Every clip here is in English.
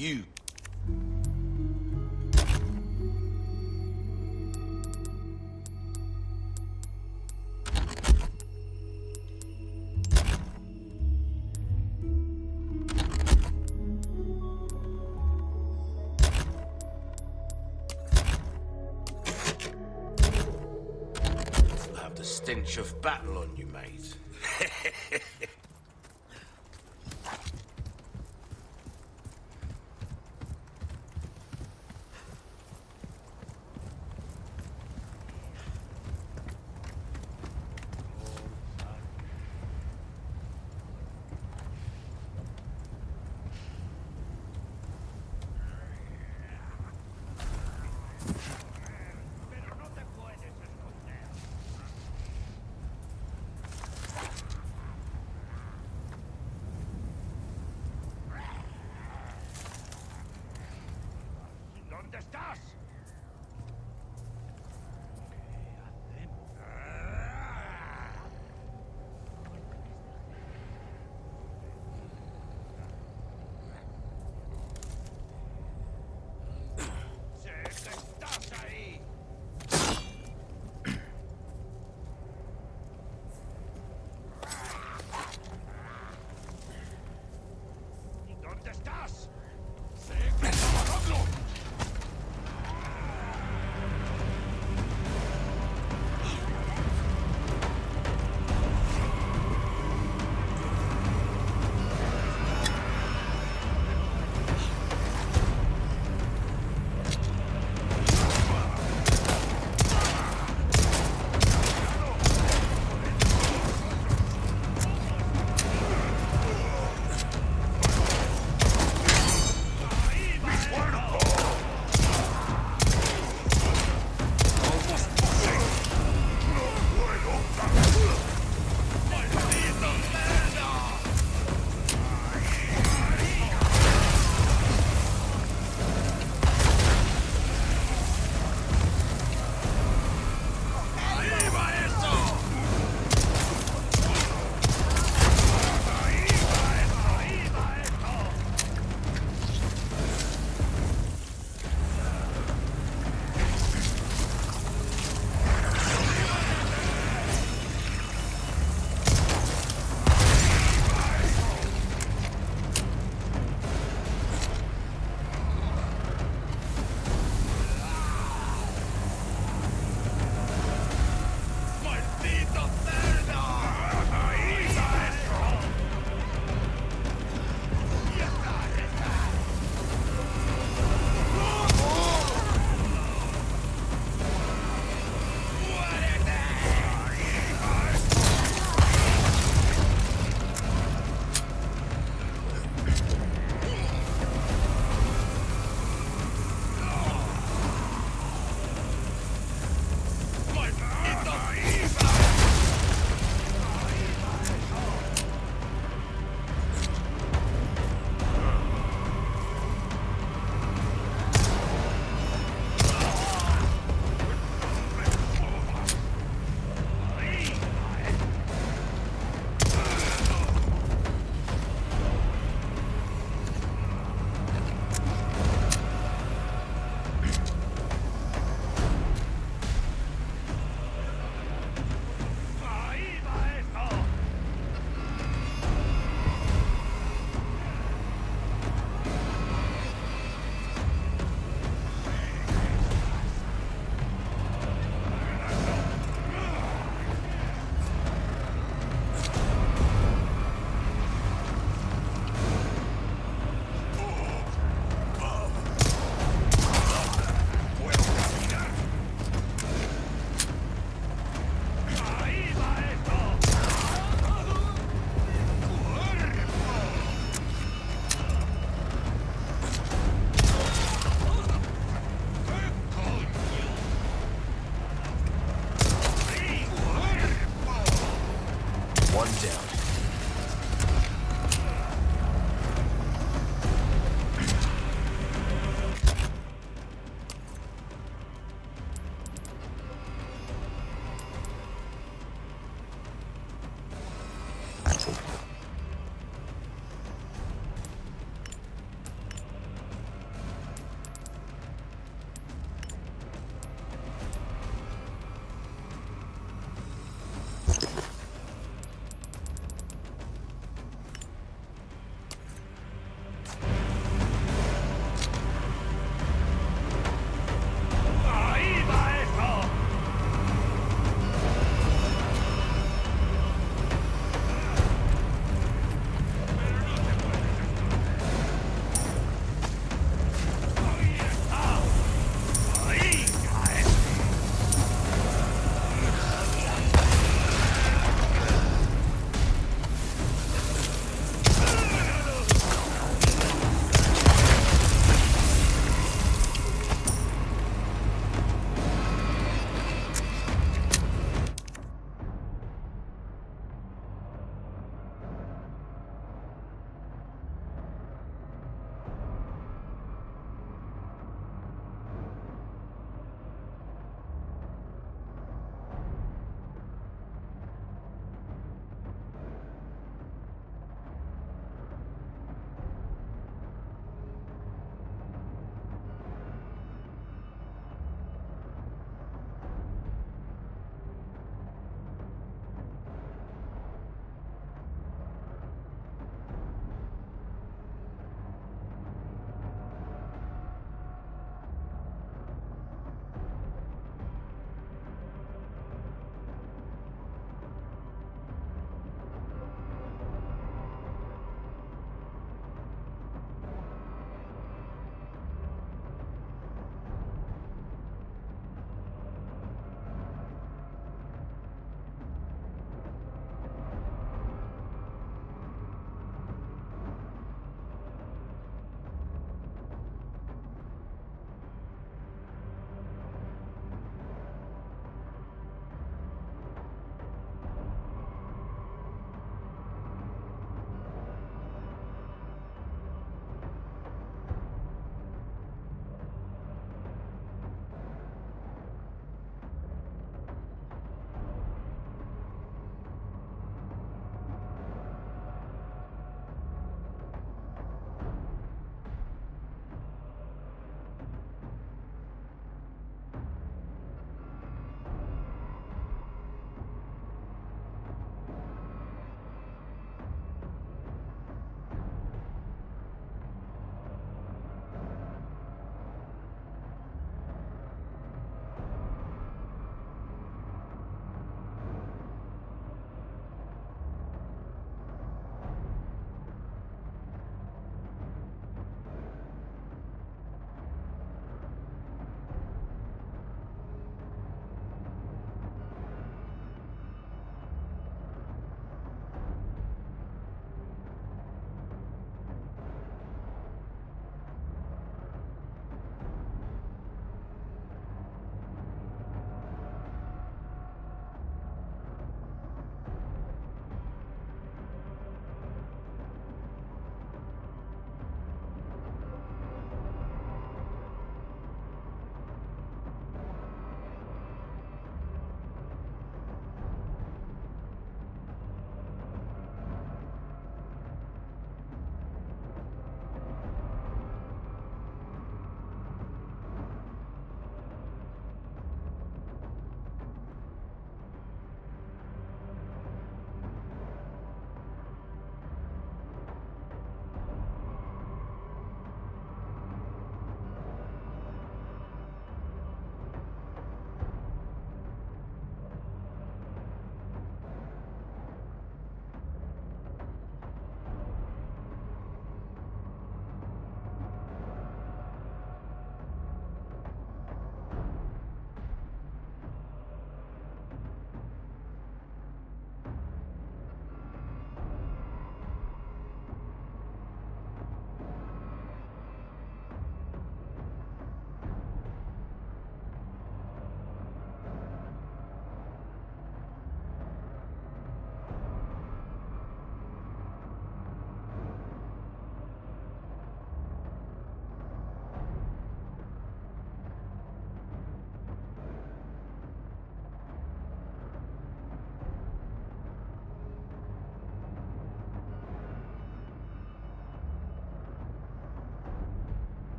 You have the stench of battle on you, mate.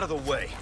out of the way.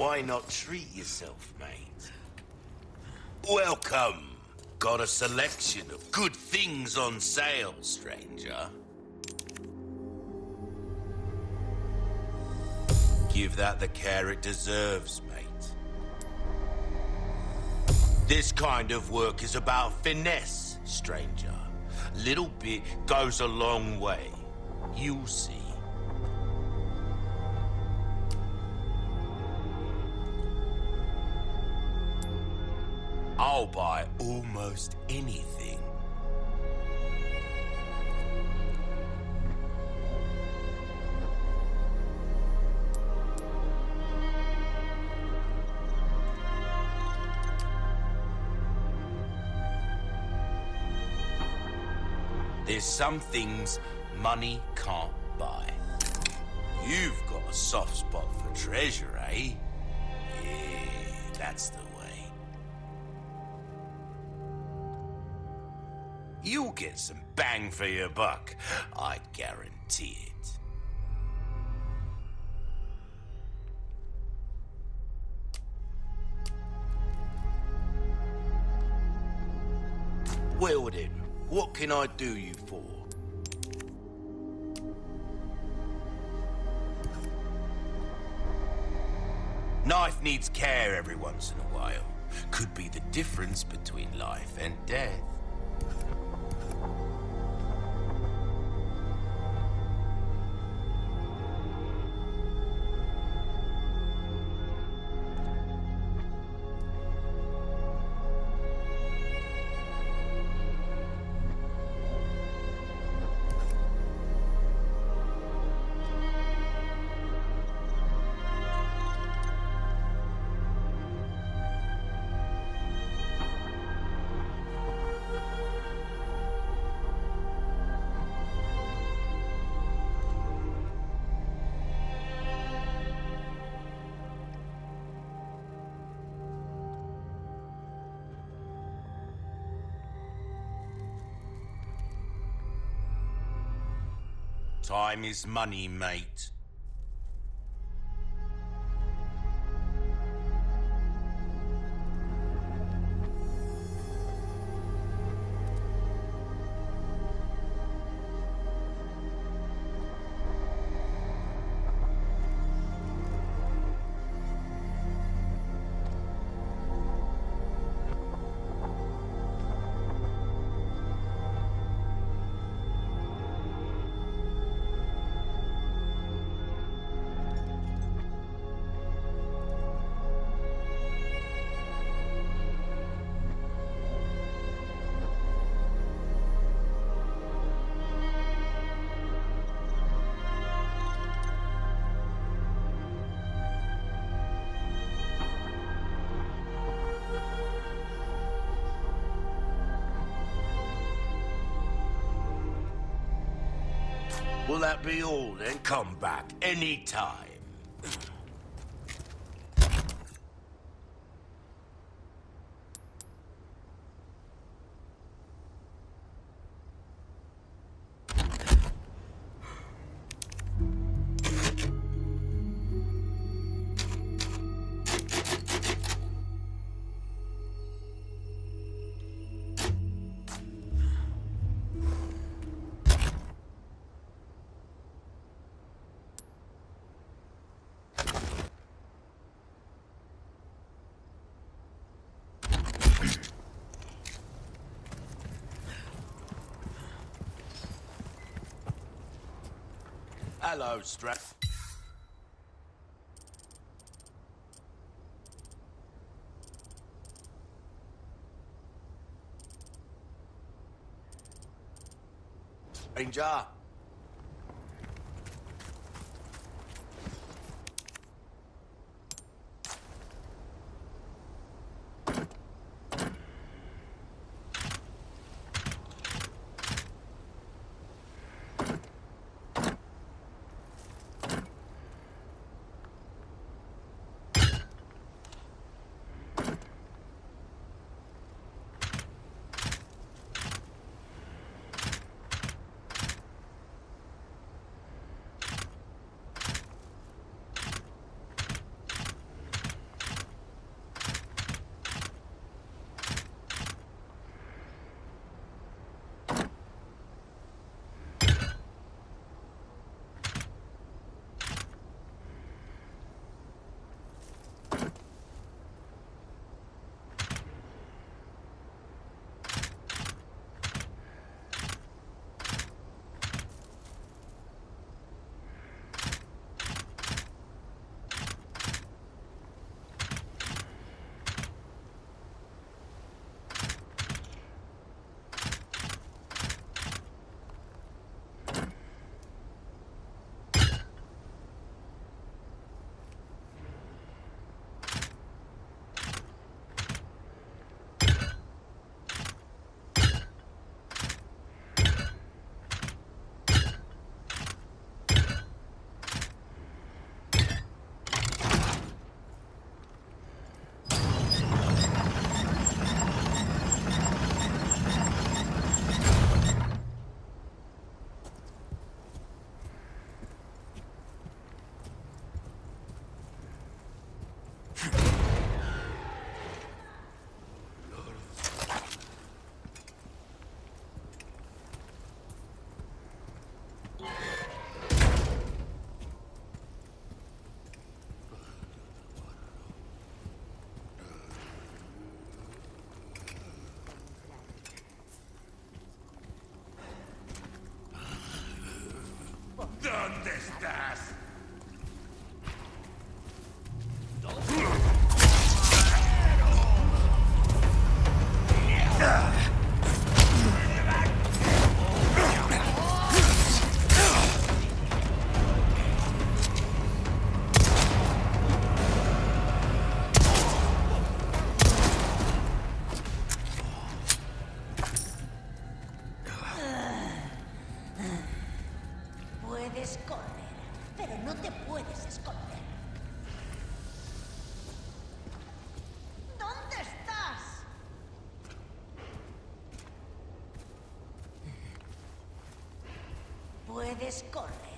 Why not treat yourself, mate? Welcome. Got a selection of good things on sale, stranger. Give that the care it deserves, mate. This kind of work is about finesse, stranger. Little bit goes a long way. You'll see. I'll buy almost anything. There's some things money can't buy. You've got a soft spot for treasure, eh? Yeah, that's the You'll get some bang for your buck, I guarantee it. Well what can I do you for? Knife needs care every once in a while. Could be the difference between life and death. Time is money, mate. Will that be all then? Come back anytime. Hello, Strap. Ranger. ¿Dónde estás? descorre.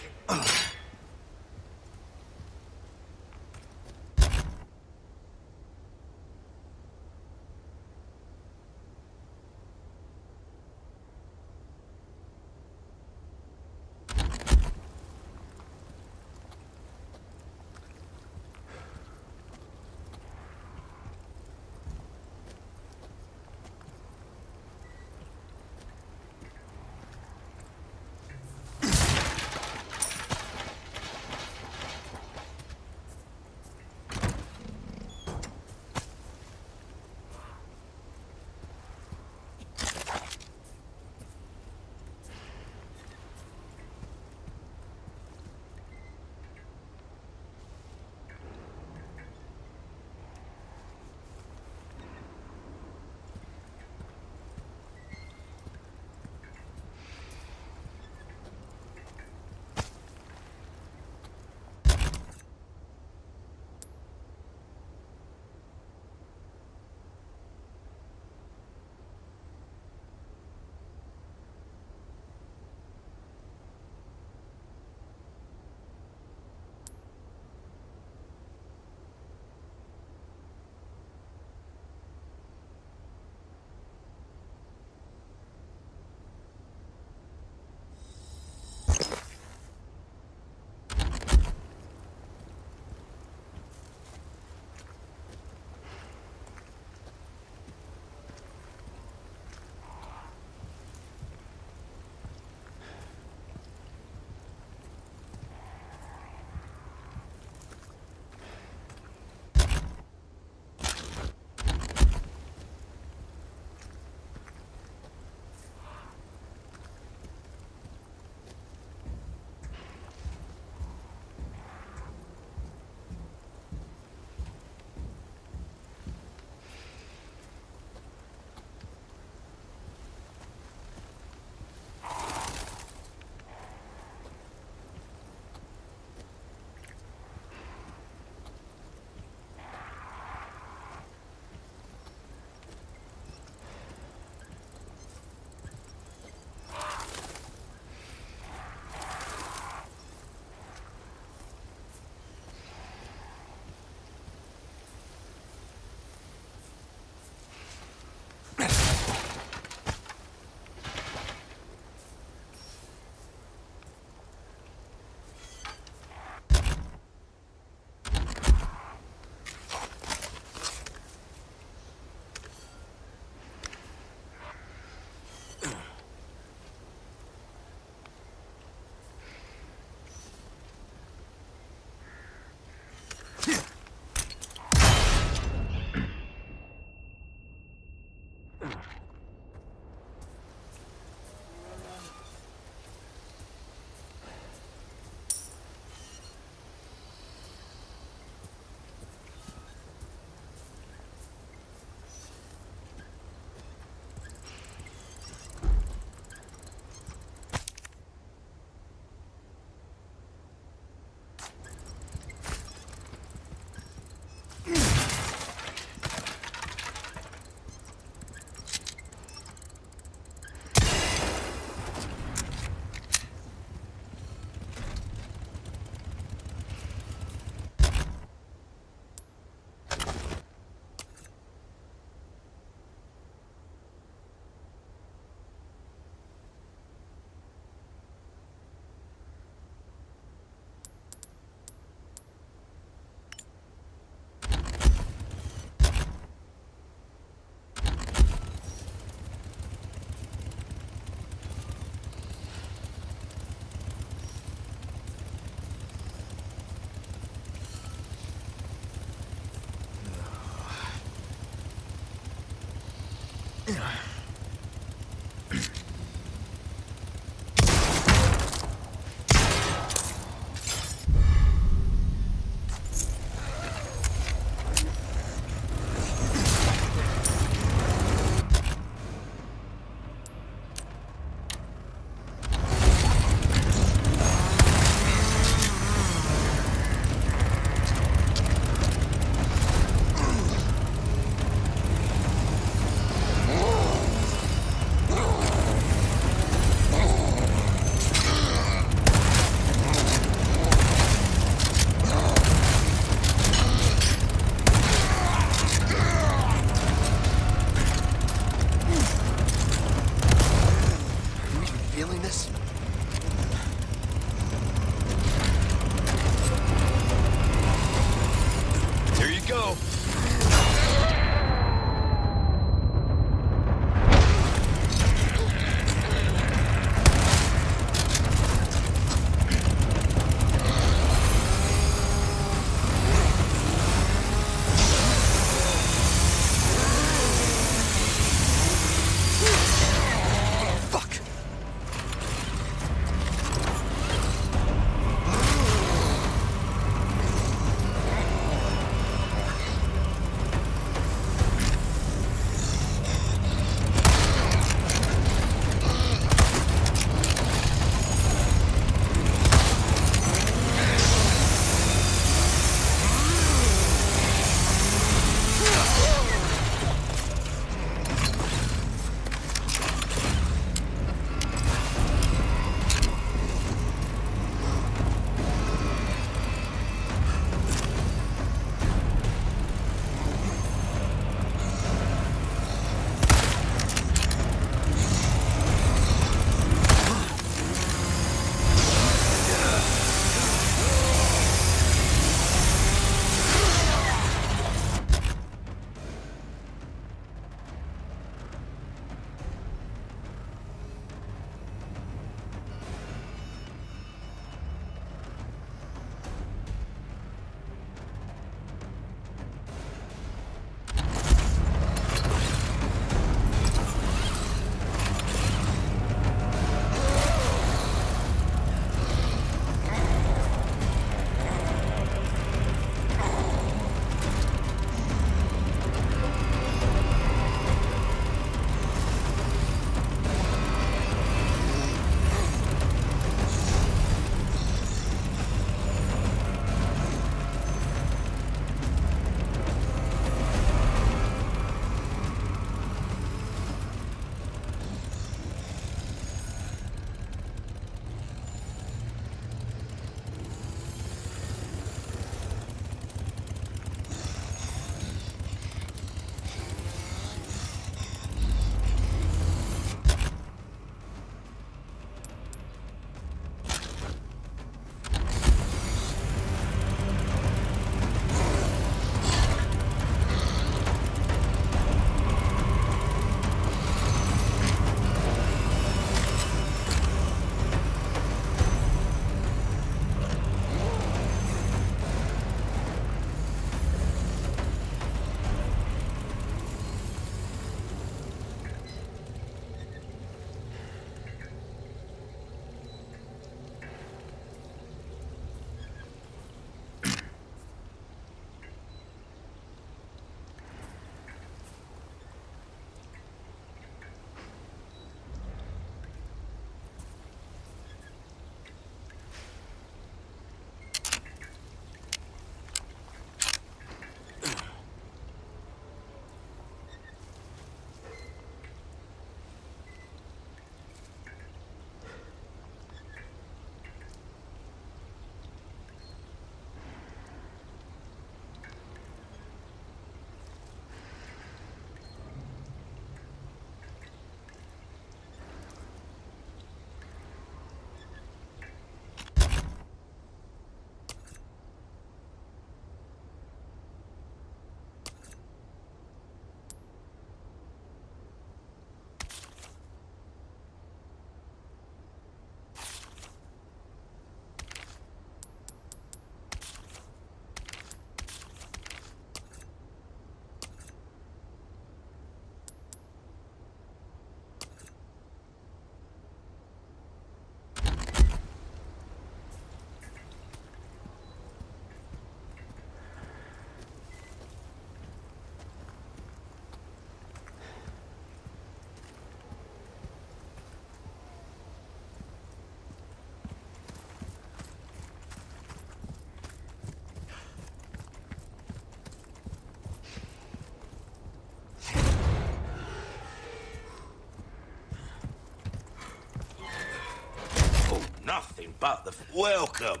But the... Welcome.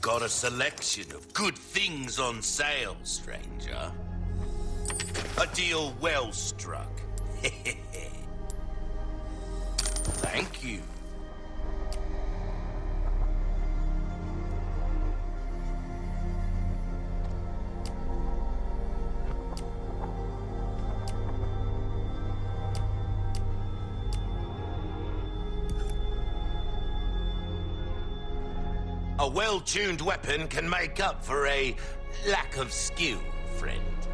Got a selection of good things on sale, stranger. A deal well struck. Thank you. Well-tuned weapon can make up for a lack of skill, friend.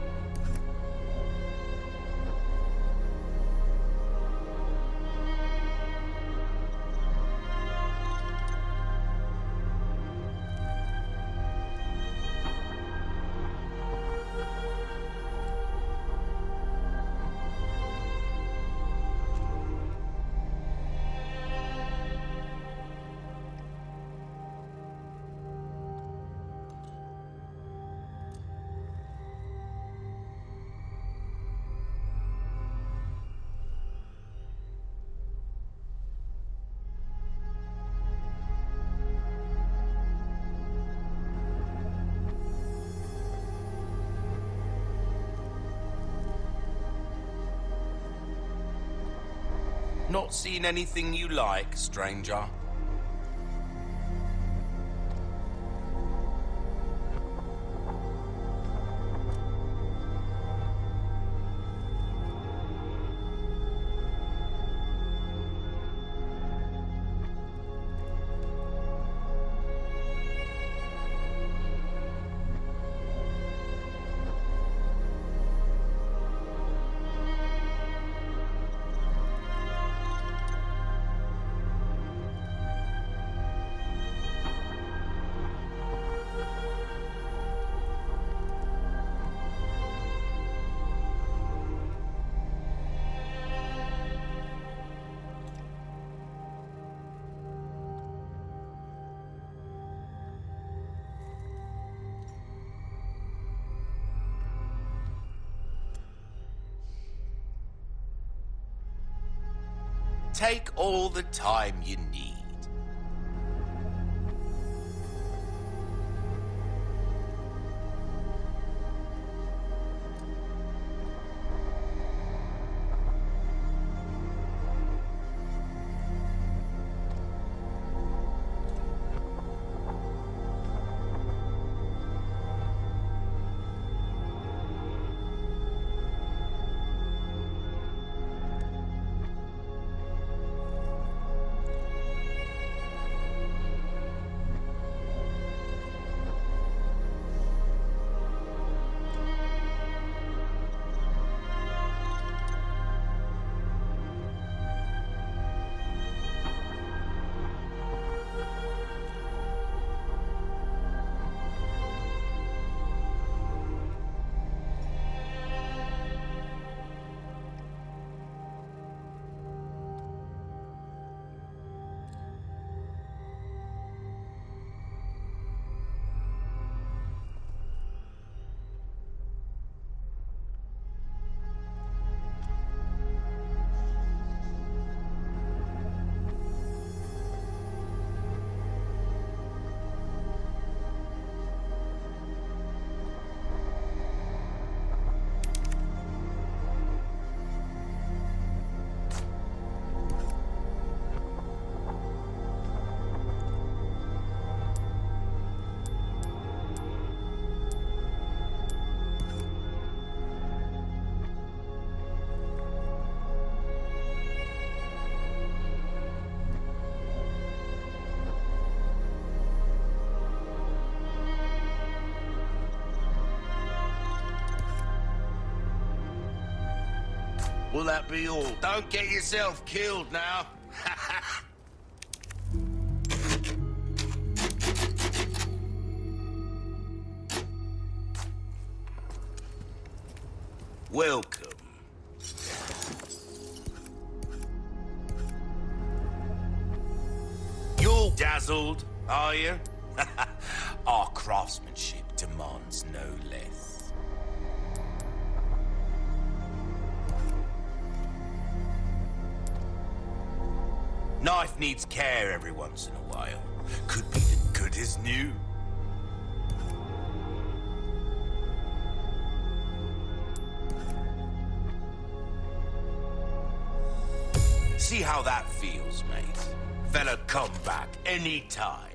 Not seen anything you like, stranger? Take all the time you Will that be all? Don't get yourself killed now. Needs care every once in a while. could be as good is new. See how that feels, mate. Fella, come back anytime.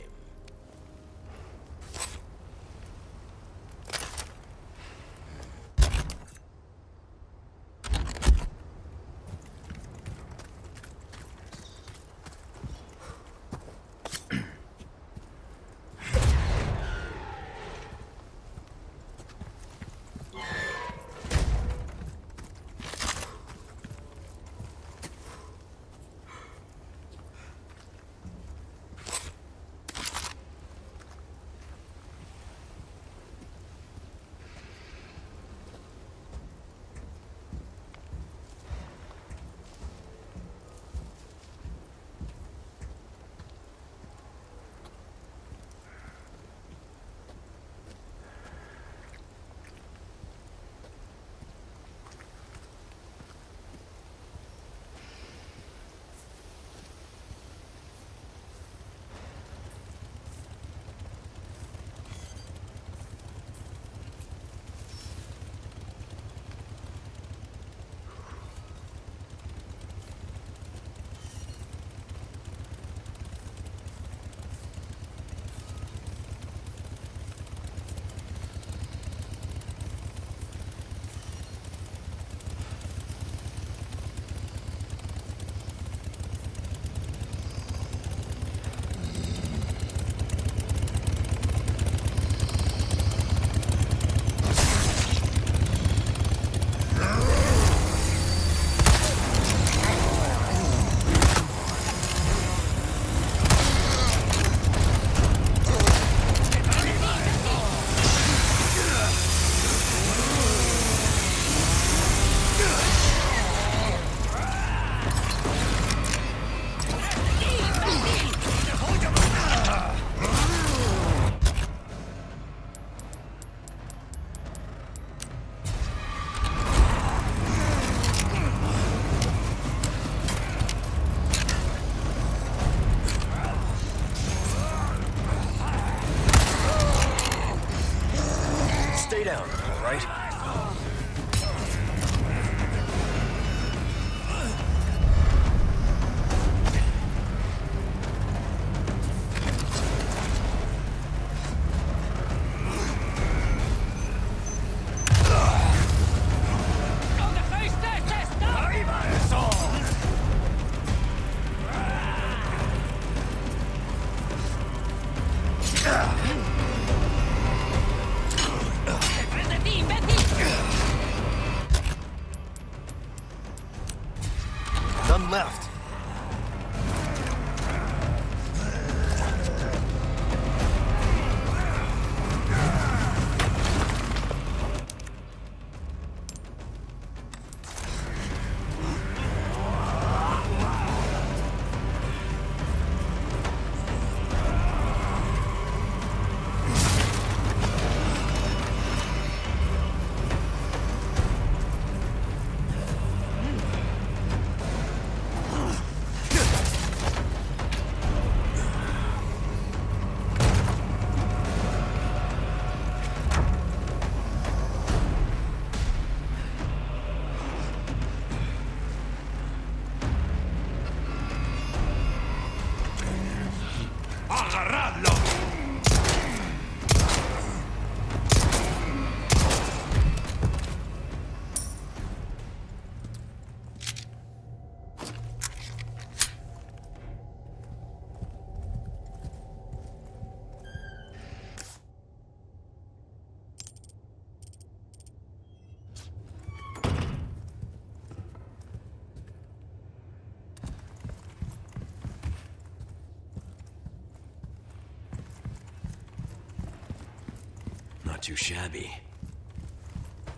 Too shabby.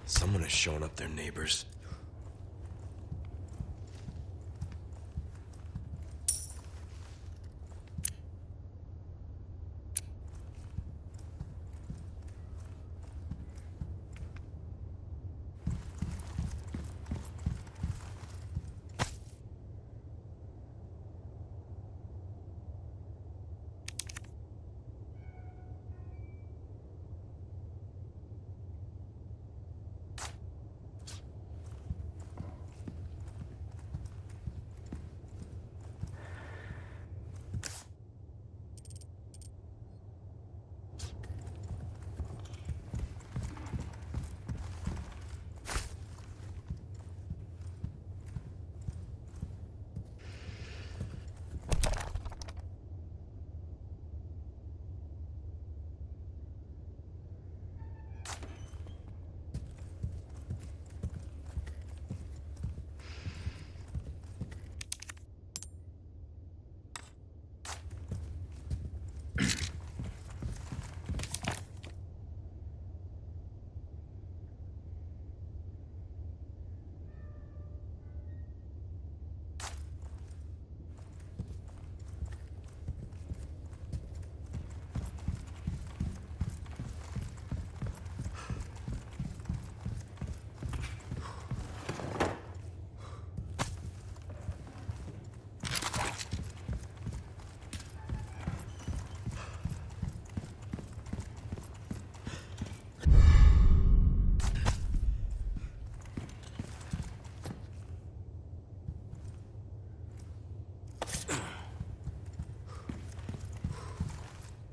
Someone has shown up their neighbors.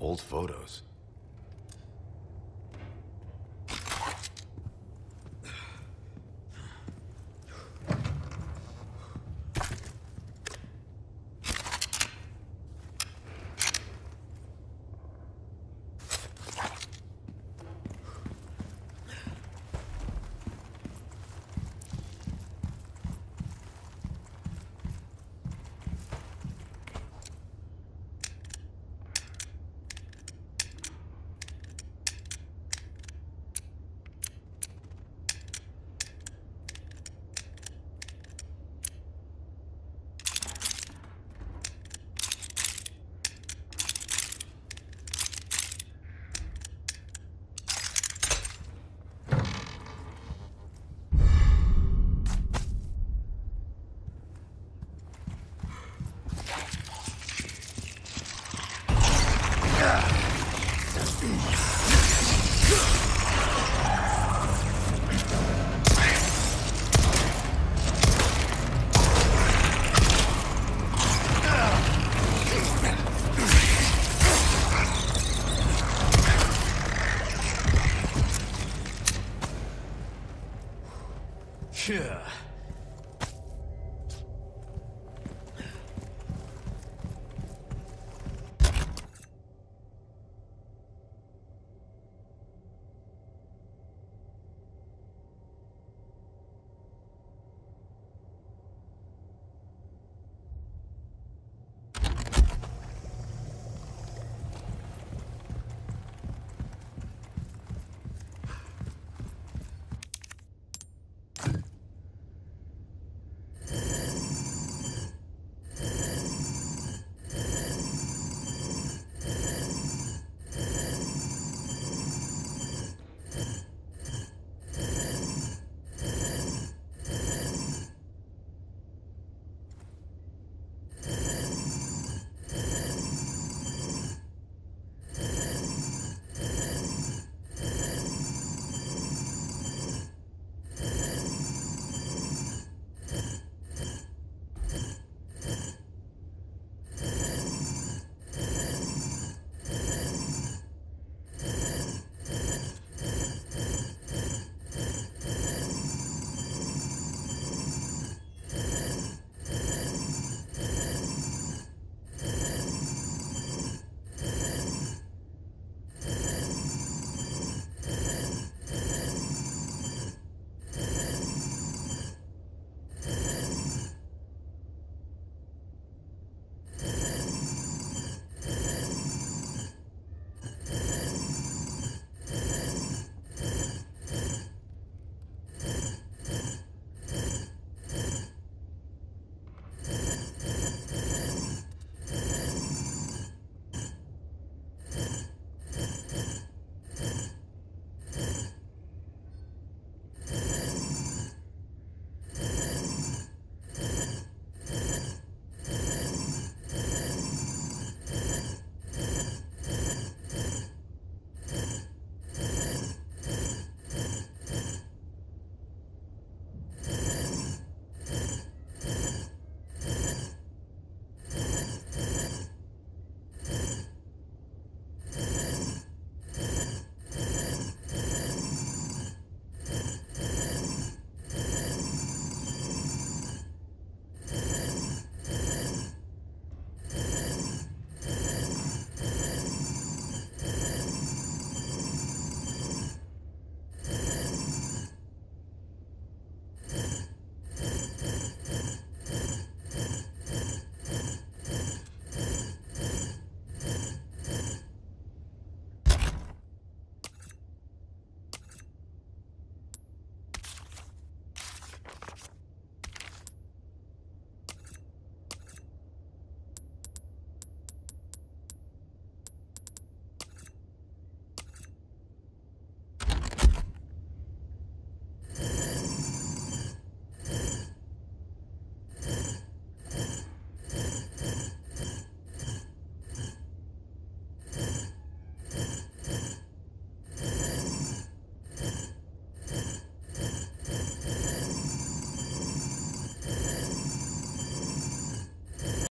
Old photos.